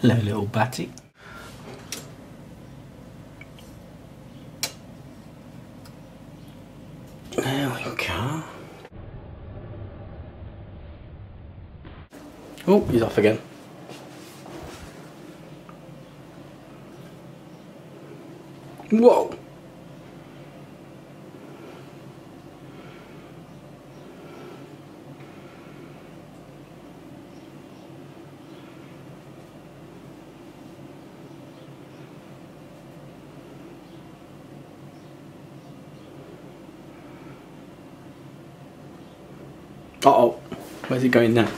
Hello, little batty. There we go. Oh, he's off again. Whoa! Uh oh, where's he going now?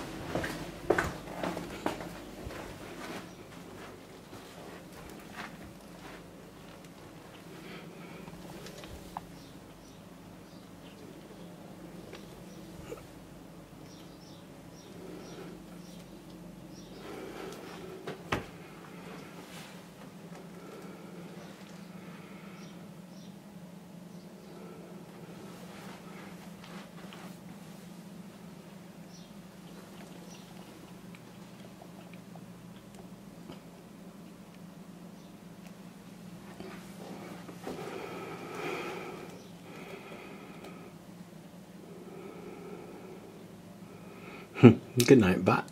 Good night, bat.